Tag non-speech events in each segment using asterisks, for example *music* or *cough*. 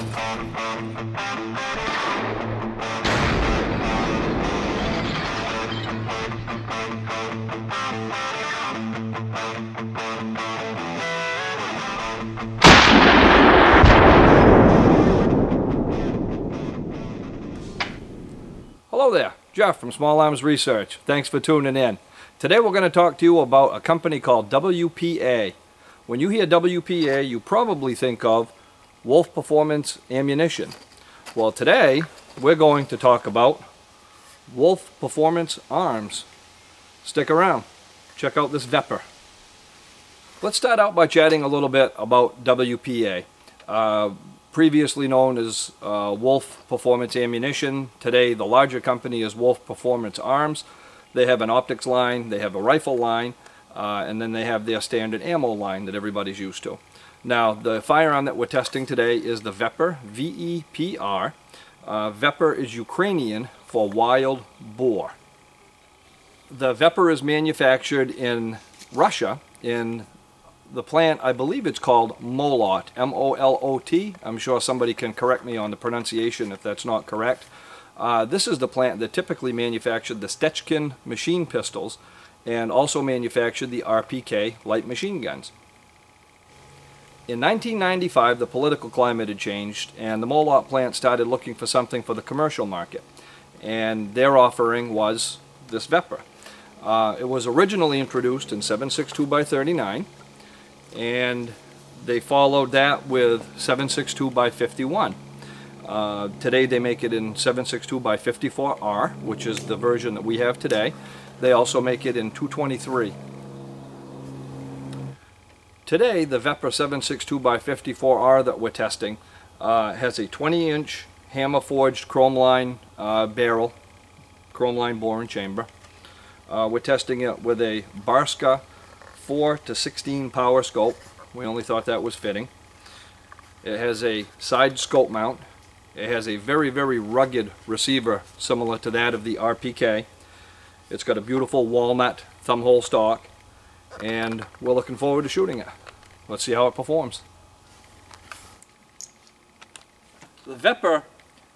Hello there, Jeff from Small Arms Research. Thanks for tuning in. Today we're going to talk to you about a company called WPA. When you hear WPA, you probably think of Wolf Performance Ammunition. Well, today we're going to talk about Wolf Performance Arms. Stick around. Check out this Vepr. Let's start out by chatting a little bit about WPA. Uh, previously known as uh, Wolf Performance Ammunition. Today the larger company is Wolf Performance Arms. They have an optics line, they have a rifle line, uh, and then they have their standard ammo line that everybody's used to. Now the firearm that we're testing today is the Vepr, V-E-P-R. Uh, is Ukrainian for wild boar. The Vepr is manufactured in Russia in the plant, I believe it's called Molot, M-O-L-O-T. I'm sure somebody can correct me on the pronunciation if that's not correct. Uh, this is the plant that typically manufactured the Stechkin machine pistols and also manufactured the RPK light machine guns. In 1995, the political climate had changed and the Molot plant started looking for something for the commercial market. And their offering was this Vepr. Uh, it was originally introduced in 762 by 39 and they followed that with 762 by 51. Uh, today they make it in 762 by 54R, which is the version that we have today. They also make it in 223. Today the Vepr 762 by 54R that we're testing uh, has a 20 inch hammer forged chrome line uh, barrel, chrome line bore and chamber. Uh, we're testing it with a Barska 4 to 16 power scope. We only thought that was fitting. It has a side scope mount. It has a very, very rugged receiver similar to that of the RPK. It's got a beautiful walnut thumb hole stock and we're looking forward to shooting it. Let's see how it performs. The Vepr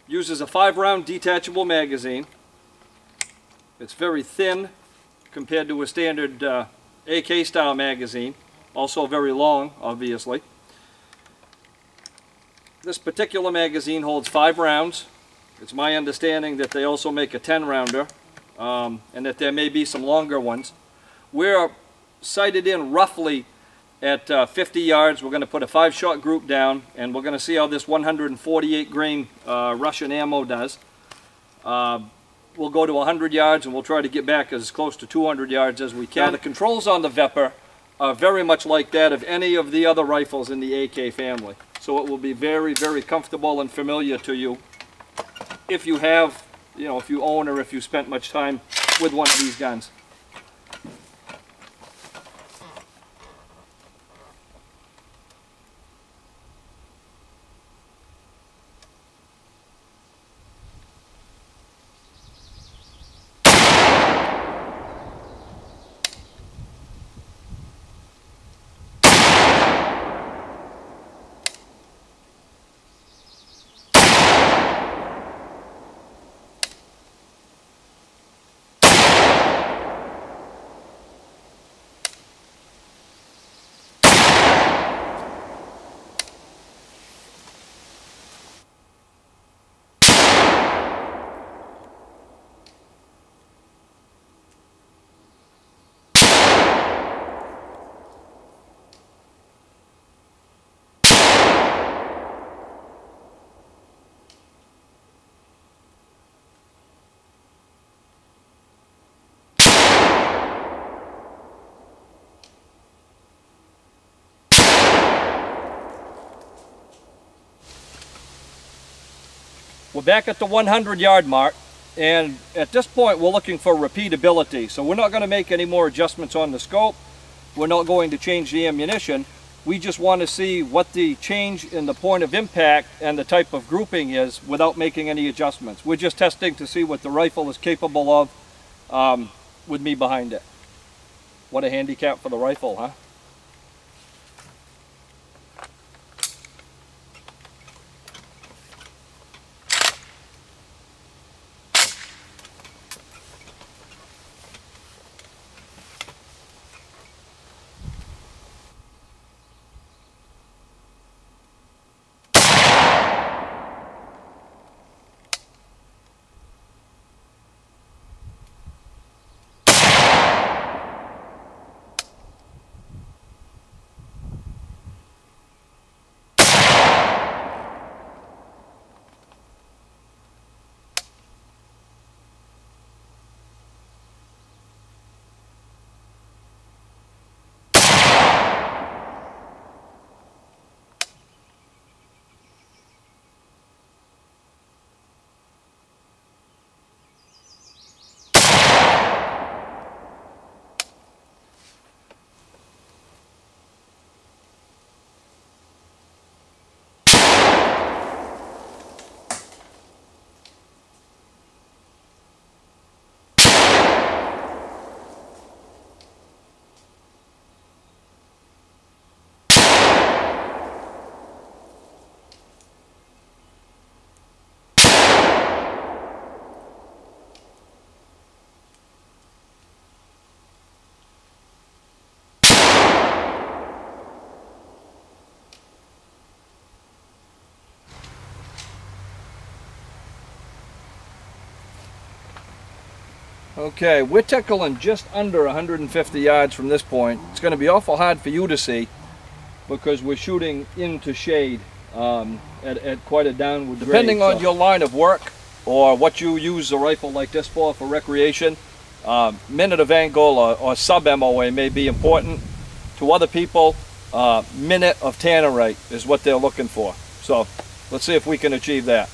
uses a five round detachable magazine. It's very thin compared to a standard uh, AK style magazine, also very long, obviously. This particular magazine holds five rounds. It's my understanding that they also make a 10 rounder um, and that there may be some longer ones. We're sighted in roughly at uh, 50 yards. We're going to put a five shot group down and we're going to see how this 148 grain uh, Russian ammo does. Uh, we'll go to 100 yards and we'll try to get back as close to 200 yards as we can. Now, the controls on the Vepr are very much like that of any of the other rifles in the AK family. So it will be very, very comfortable and familiar to you if you have, you know, if you own or if you spent much time with one of these guns. We're back at the 100 yard mark and at this point we're looking for repeatability. So we're not going to make any more adjustments on the scope. We're not going to change the ammunition. We just want to see what the change in the point of impact and the type of grouping is without making any adjustments. We're just testing to see what the rifle is capable of um, with me behind it. What a handicap for the rifle, huh? Okay, we're tickling just under 150 yards from this point. It's going to be awful hard for you to see because we're shooting into shade um, at, at quite a downward Depending grade, on so. your line of work or what you use a rifle like this for for recreation, uh, minute of angle or, or sub MOA may be important. To other people, uh, minute of tannerite is what they're looking for. So let's see if we can achieve that.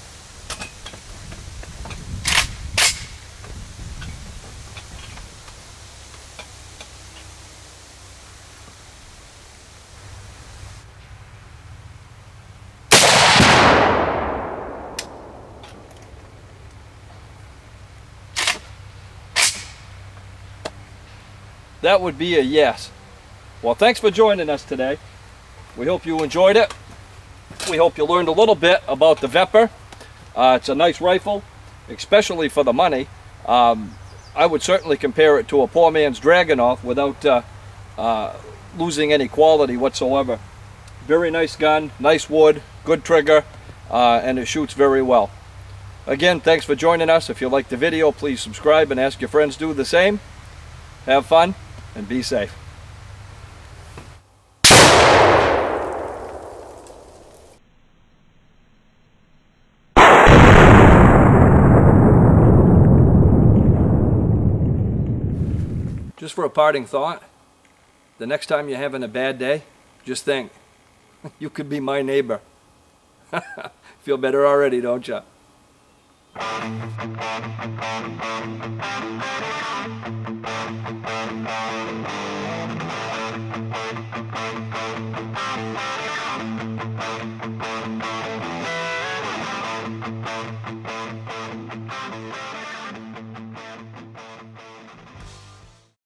That would be a yes. Well, thanks for joining us today. We hope you enjoyed it. We hope you learned a little bit about the Vepr. Uh, it's a nice rifle, especially for the money. Um, I would certainly compare it to a poor man's Dragunov without uh, uh, losing any quality whatsoever. Very nice gun, nice wood, good trigger, uh, and it shoots very well. Again, thanks for joining us. If you liked the video, please subscribe and ask your friends to do the same. Have fun and be safe. Just for a parting thought, the next time you're having a bad day, just think, *laughs* you could be my neighbor. *laughs* Feel better already, don't you?